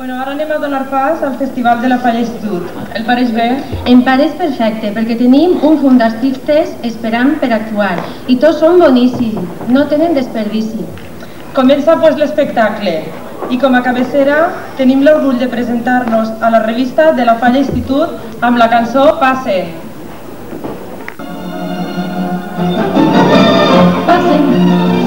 Bueno, ara anem a donar pas al Festival de la Pallestut. El pareix bé? Em pareix perfecte, perquè tenim un fum d'artistes esperant per actuar. I tots són boníssims, no tenen desperdici. Comença pues, l'espectacle i com a cabecera tenim l'orgull de presentar-nos a la revista de la Falla Institut amb la cançó Passe. Passe.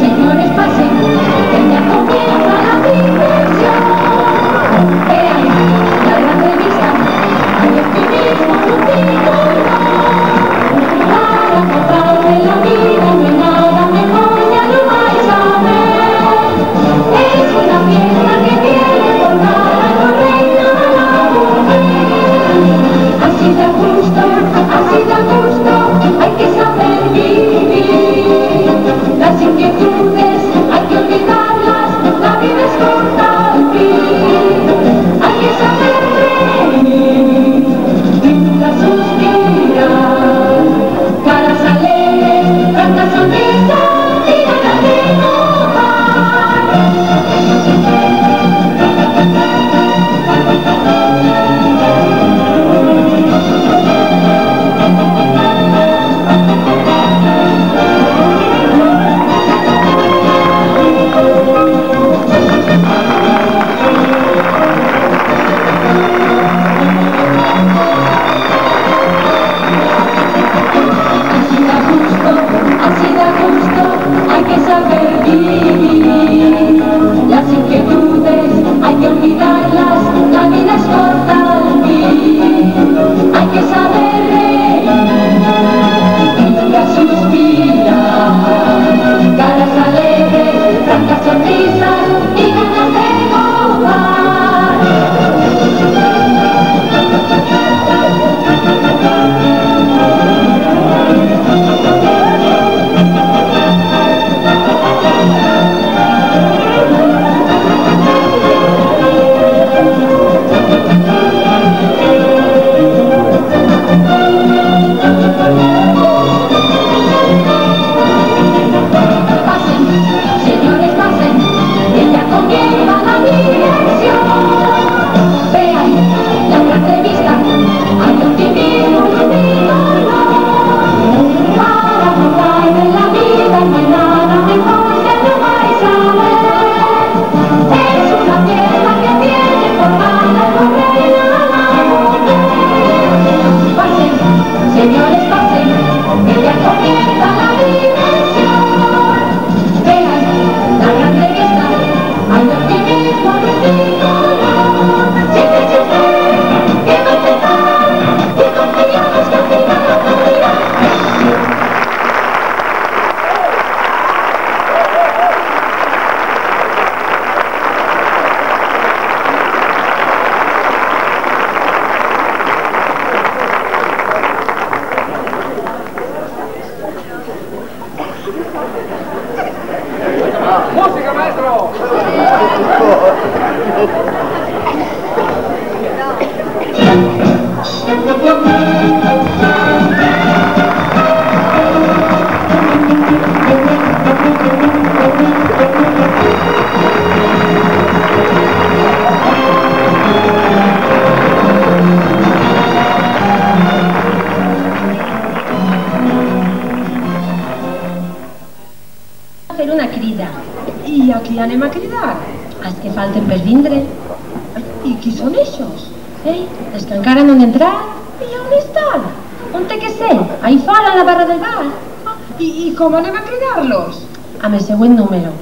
com anem a cridar-los? Amb el següent número.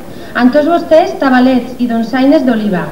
En tots vostès, tabalets i donsaines d'oliva.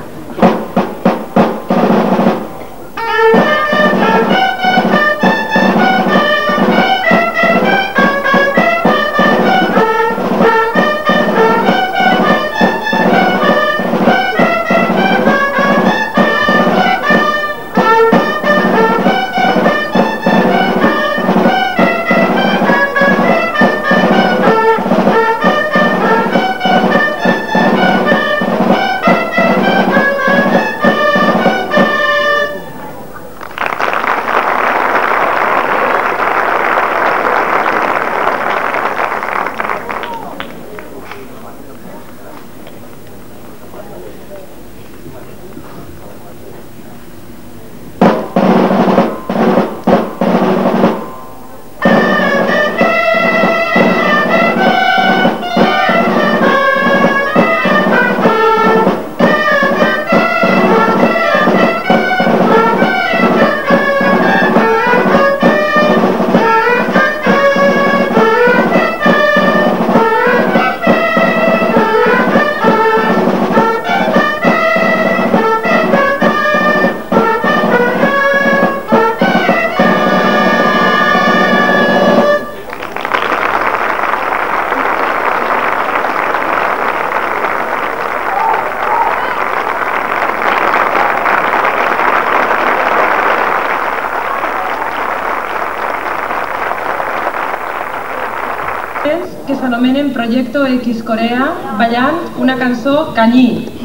S'anomenen Projecto X Corea ballant una cançó canyí.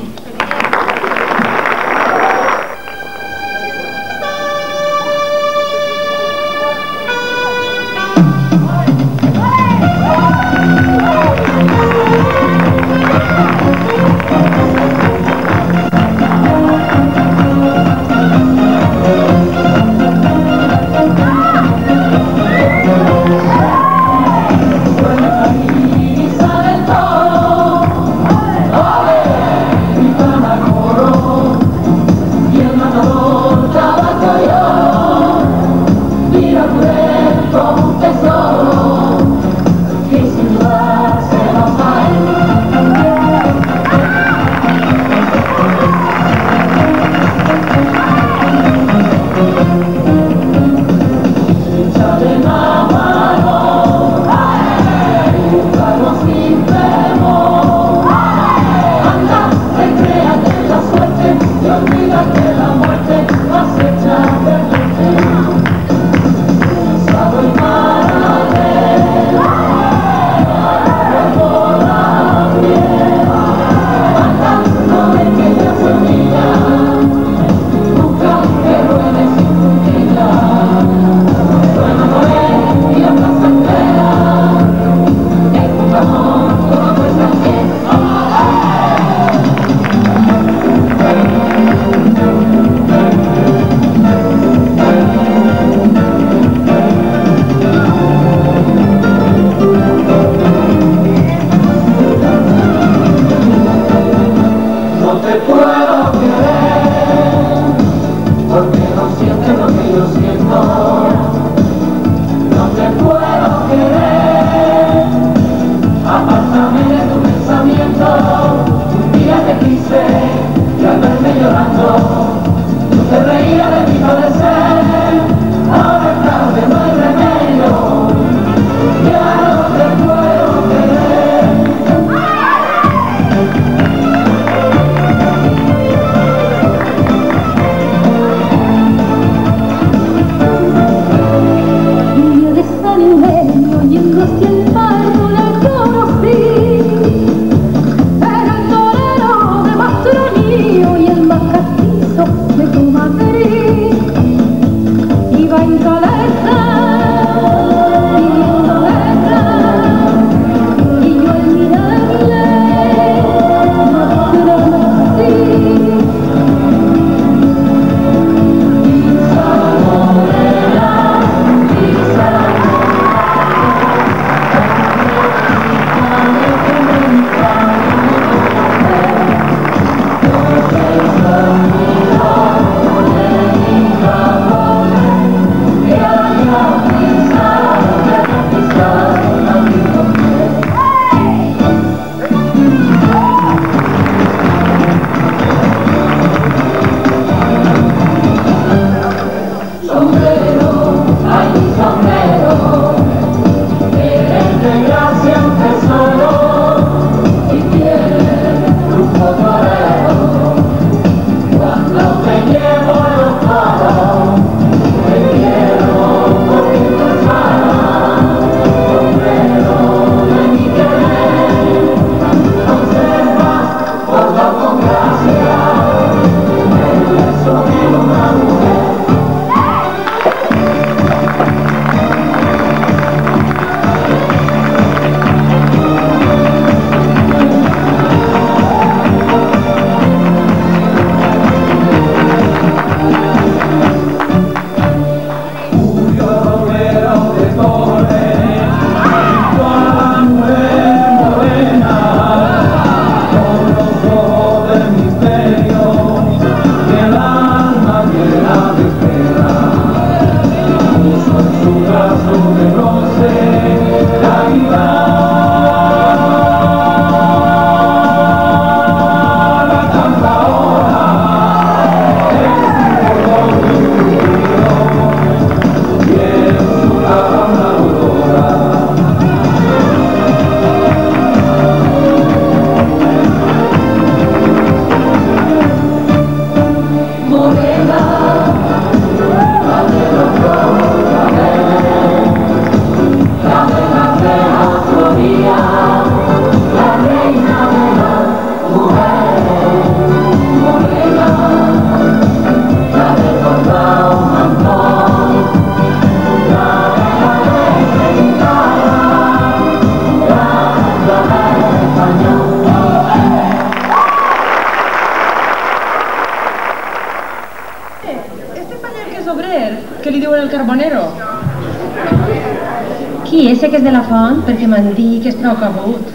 nom perquè m'han dit que és prou cabut.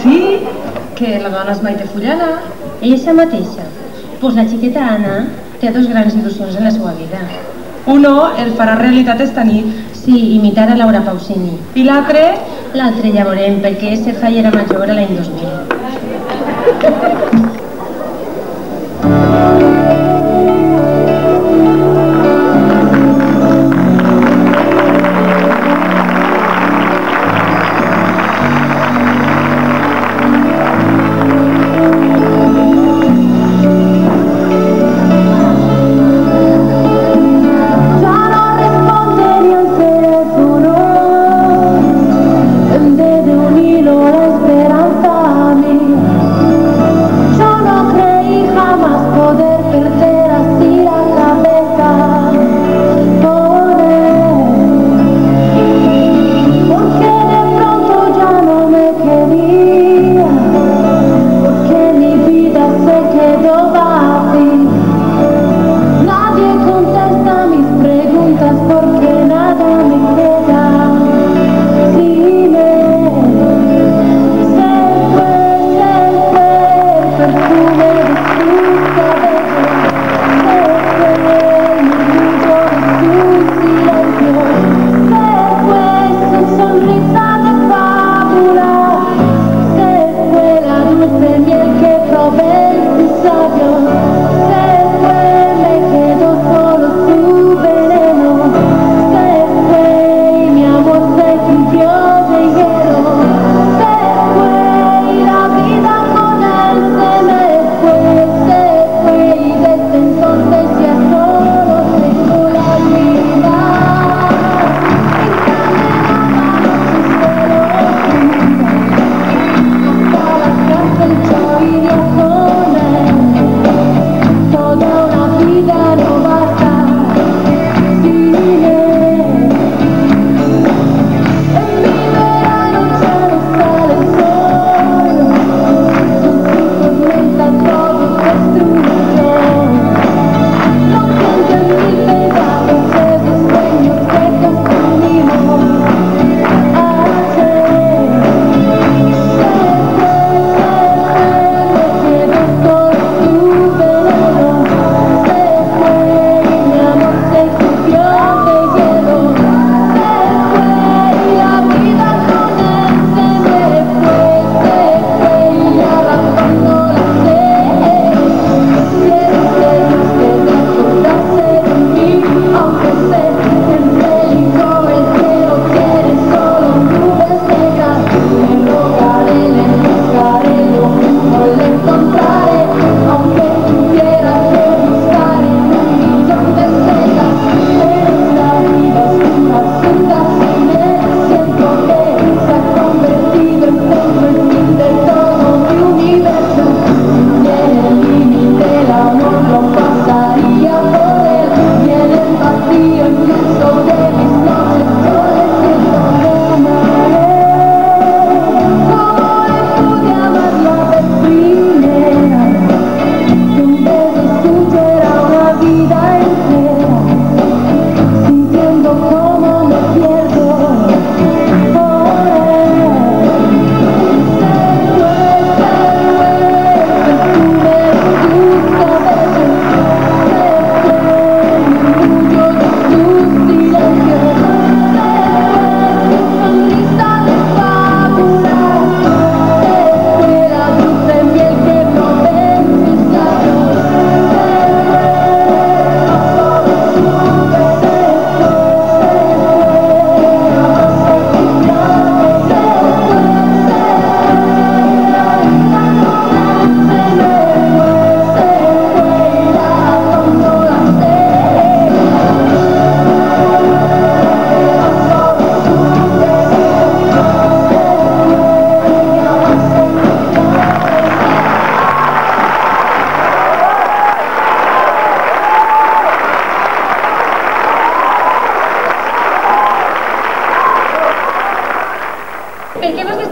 Sí? Que la dona és Maite Fullada, Eixa mateixa. Pues la xiqueta Anna té dos grans il·lusions en la seva vida. Uno el farà realitat esta nit. Sí, imitar a Laura Pausini. I l'altre? L'altre ja veurem, perquè se fa i era major l'any 2000.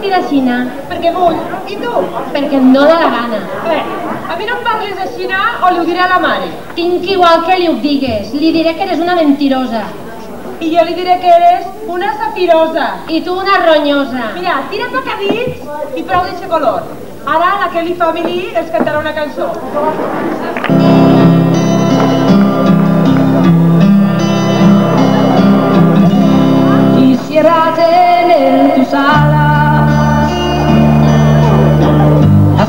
sortir de Xina. Perquè vull. I tu? Perquè em dóna la gana. A a mi no em parles de Xina o li ho diré a la mare. Tinc igual que li ho digues. Li diré que eres una mentirosa. I jo li diré que eres una sapirosa. I tu una ronyosa. Mira, tira't a cadits i prou de color. Ara la Kelly Family es cantarà una cançó. Quisiera tener tu sala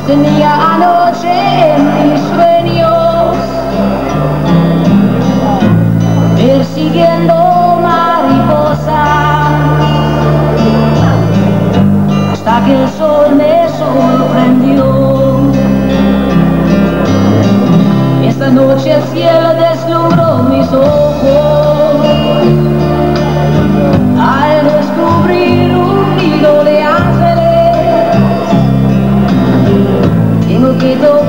tenía anoche en mis sueños, persiguiendo mariposas, hasta que el sol me sorprendió. Esta noche el cielo deslumbró mis ojos. Al descubrir quedó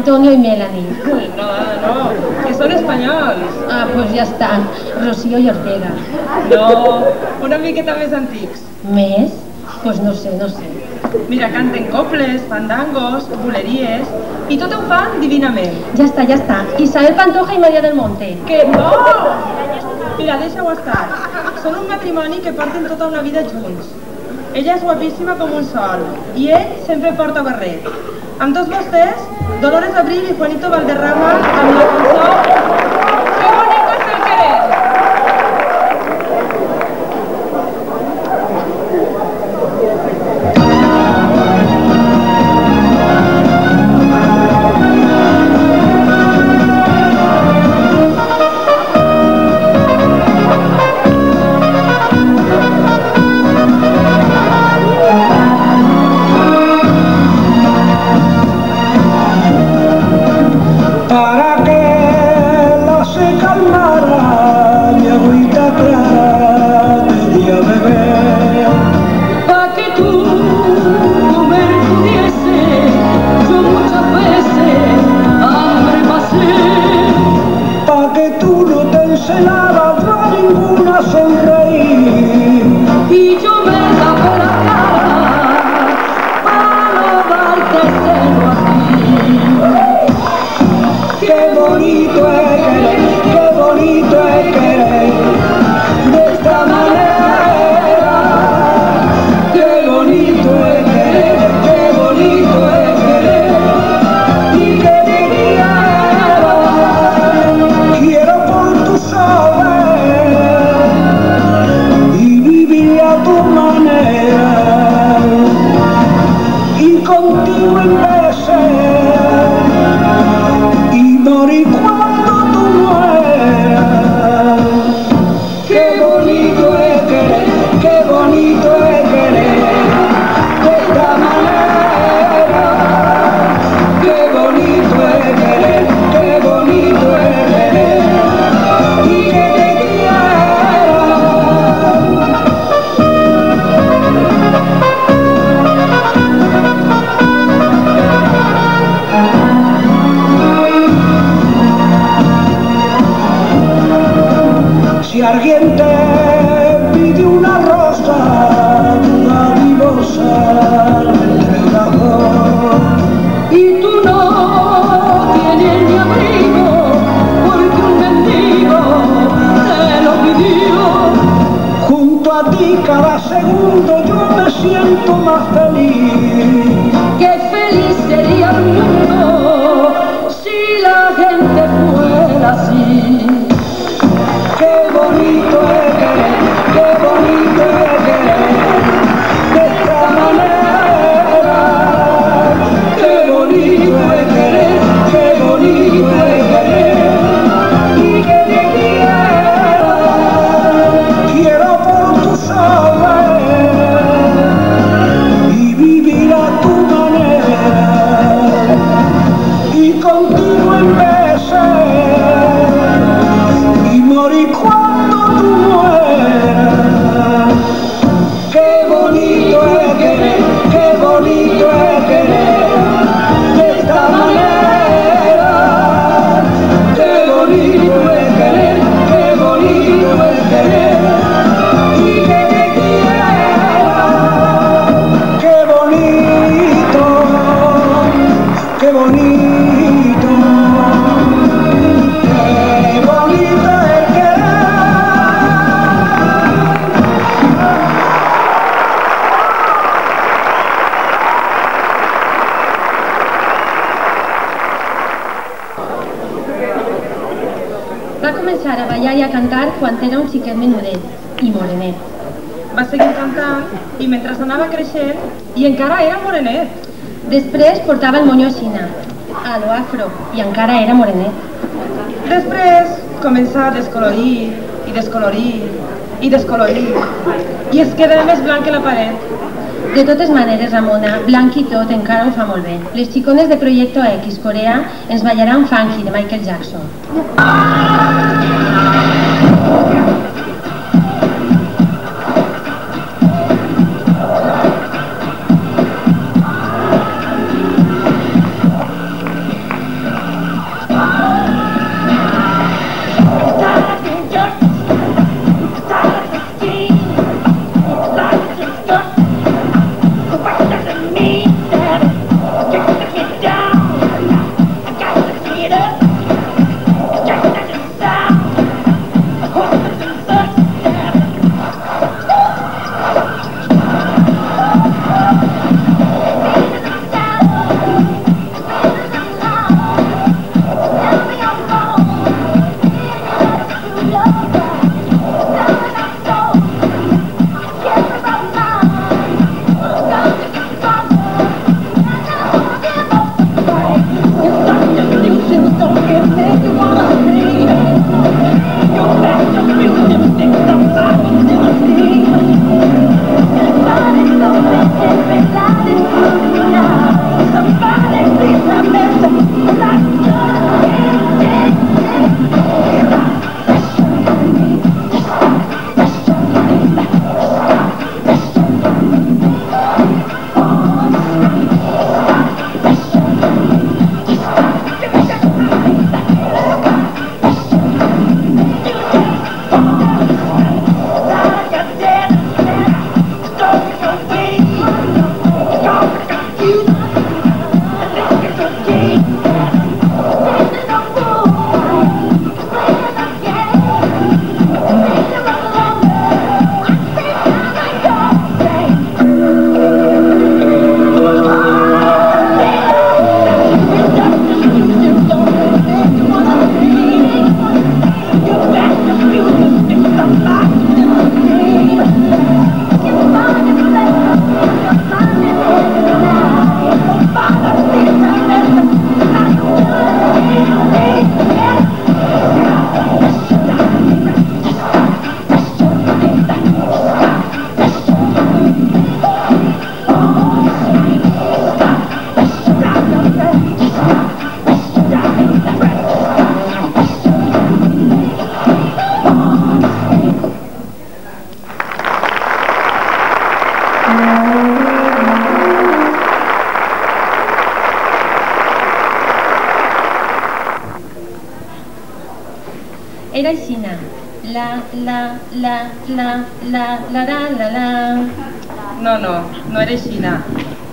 Antonio y Melanie. No, no, que són espanyols. Ah, pues ya están. Rocío y Ortega. No, una miqueta més antics. ¿Més? Pues no sé, no sé. Mira, canten coples, fandangos, buleries, i tot ho fan divinament. Ya está, ya está. Isabel Pantoja y María del Monte. Que no! Mira, deixa-ho estar. Són un matrimoni que porten tota una vida junts. Ella és guapíssima com un sol i ell sempre porta barret. Amb tots vostès, Dolores Abril y Juanito Valderrama, era un xiquet menudet i morenet. Va seguir cantant i mentre anava creixent i encara era morenet. Després portava el moño xina, a lo afro, i encara era morenet. Després començava a descolorir i descolorir i descolorir i es queda més blanc que la paret. De totes maneres, Ramona, blanc i tot encara ho fa molt bé. Les xicones de Proyecto X Corea ens ballaran Funky de Michael Jackson. Ah! la, la, la, la, la, la, la. No, no, no era aixina.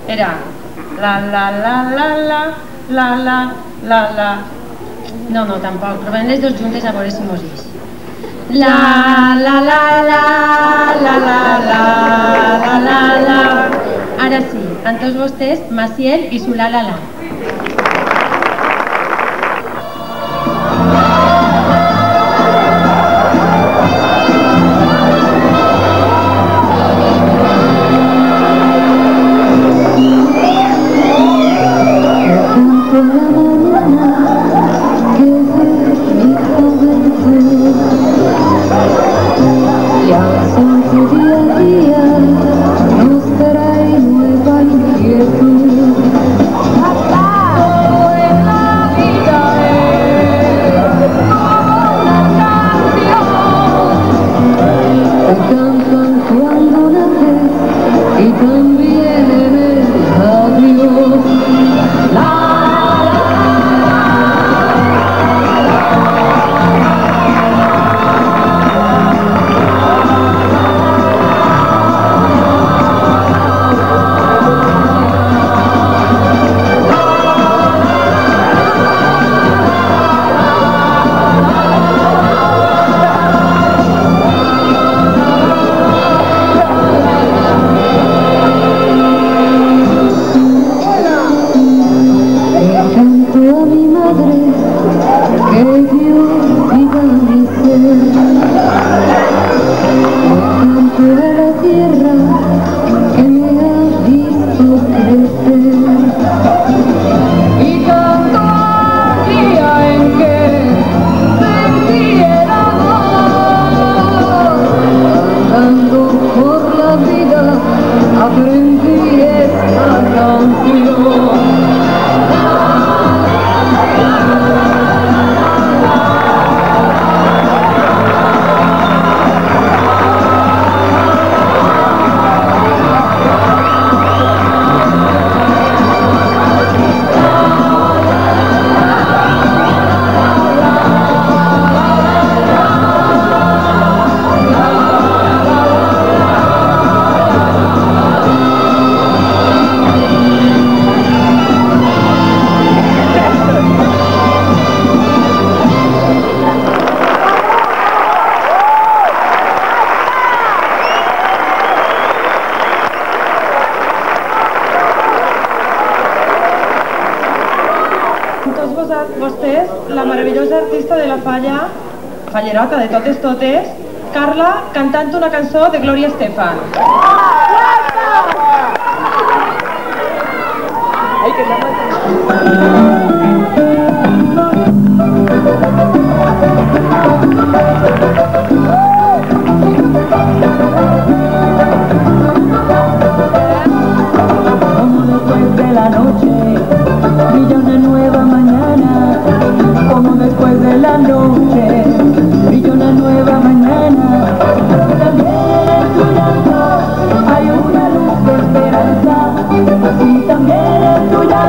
Era la, la, la, la, la, la, la, la, la. No, no, tampoc. Provem les dues juntes a veure si mos ix. La, la, la, la, la, la, la, la, la, la. Ara sí, amb tots vostès, Maciel i su la, la, la. de totes totes, Carla cantant una cançó de Gloria Estefan. Como después de la noche brilla una nueva mañana, como después de la noche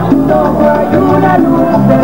mundo hay una luz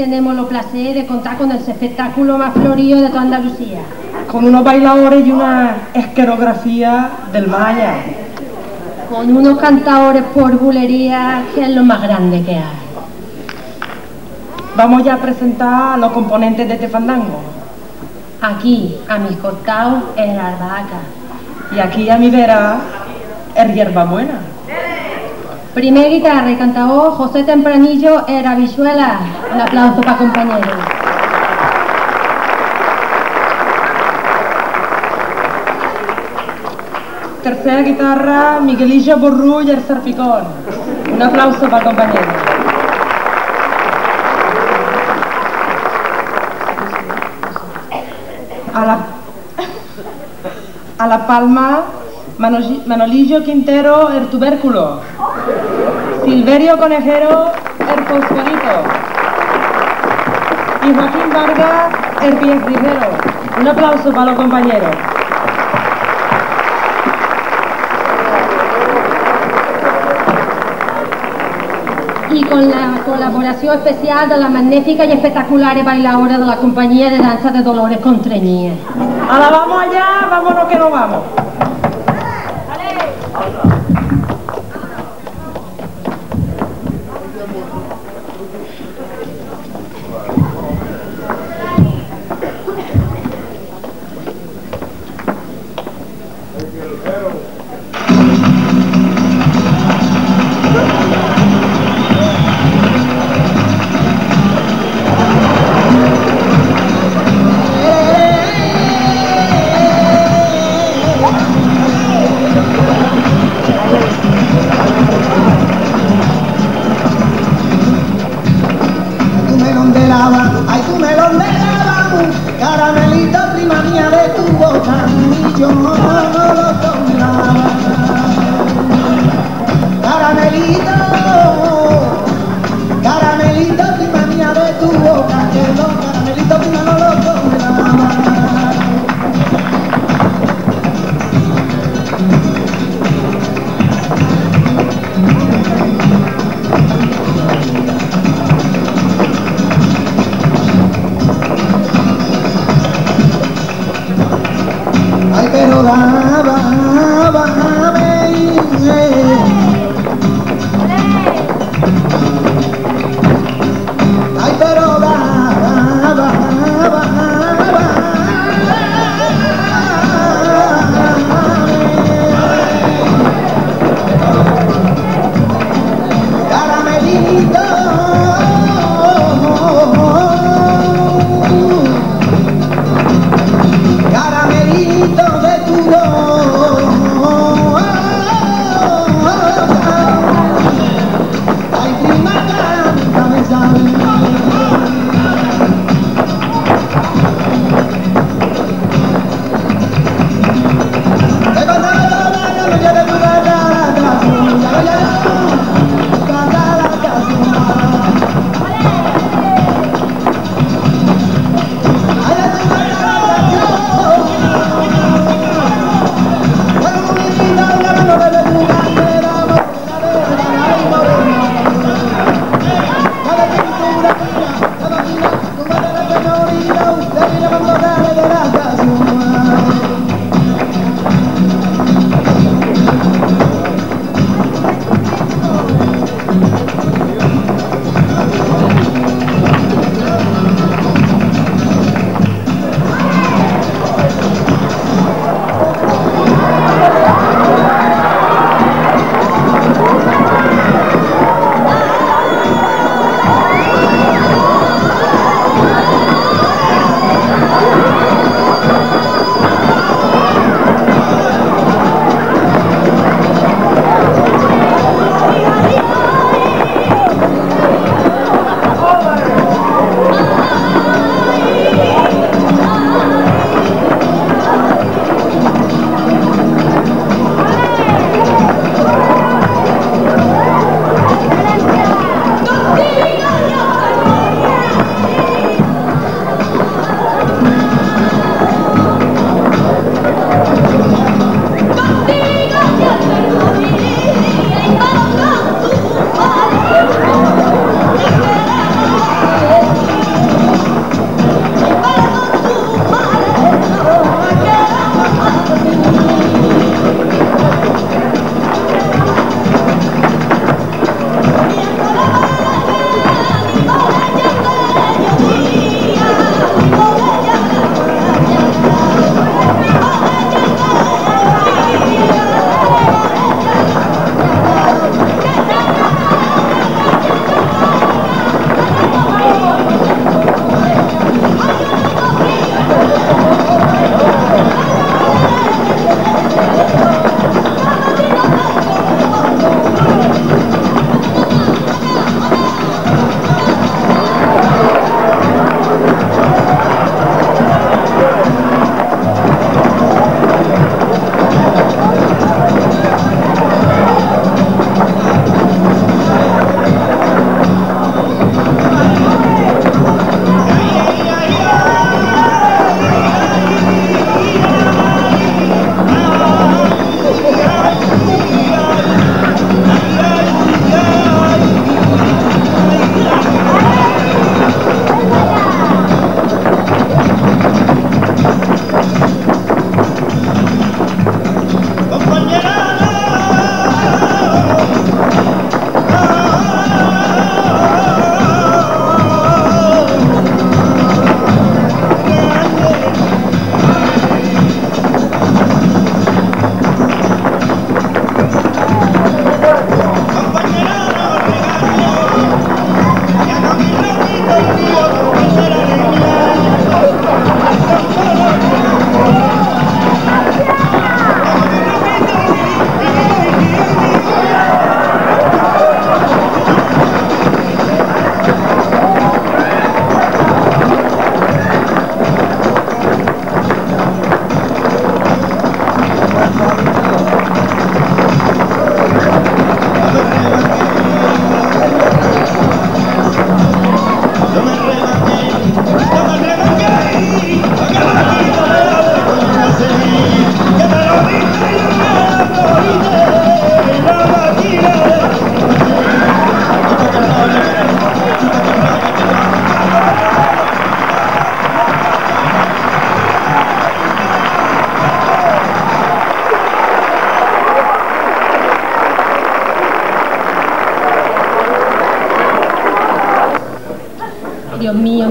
tenemos el placer de contar con el espectáculo más florido de toda Andalucía. Con unos bailadores y una esquerografía del Maya. Con unos cantadores por bulería, que es lo más grande que hay. Vamos ya a presentar los componentes de este fandango. Aquí, a mis costados, es la albahaca. Y aquí a mi vera, es hierba buena. Primer guitarra y cantador, José Tempranillo, era Vichuela. Un aplauso para compañero. Tercera guitarra, Miguelillo Borrull y el Sarficón. Un aplauso para el compañero. A la, a la palma, Mano- Manolillo Quintero, el tubérculo. Silverio Conejero, el fosforito. Y Joaquín Vargas, el pie primero. Un aplauso para los compañeros. Y con la colaboración especial de la magnífica y espectacular bailadora de la compañía de danza de Dolores Contreñía. Ahora vamos allá, vámonos que no vamos.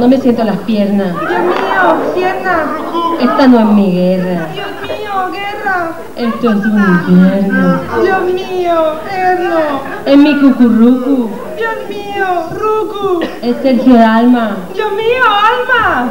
me siento las piernas. Dios mío, piernas. Esta no es mi guerra. Dios mío, guerra. Esto es un infierno. Dios mío, erno. Es mi cucurrucu. Dios mío, rucu. Es Sergio de Alma. Dios mío, alma.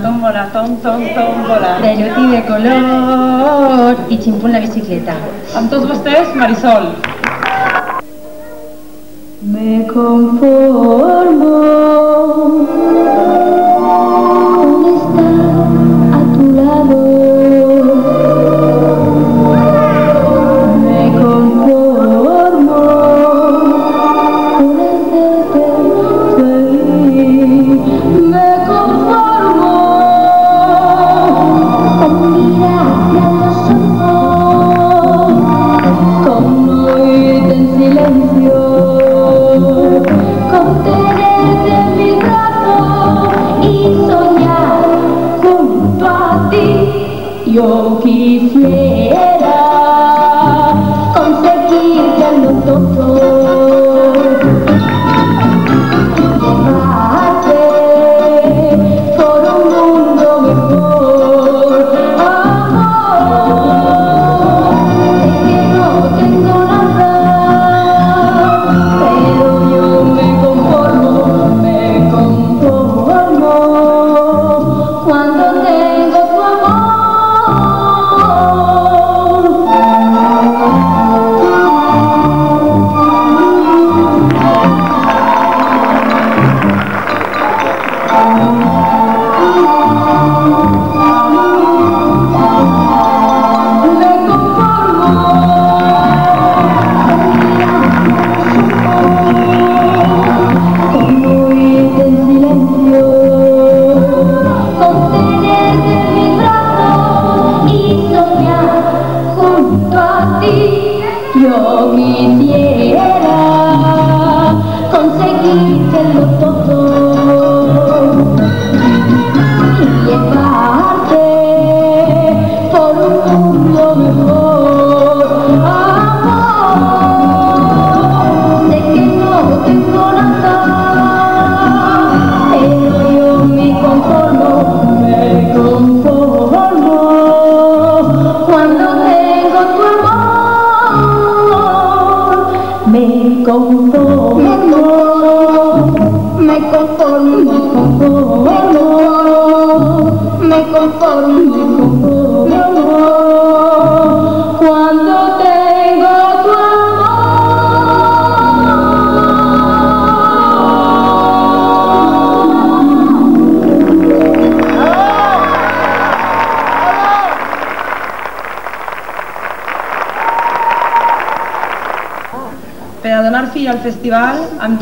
tómbola, tómbola, tom, tom, tómbola. Perotti de color y chimpún la bicicleta. Amb tots vostès, Marisol.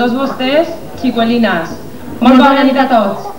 Tots vostès, xicuelines. Molt bona nit a tots.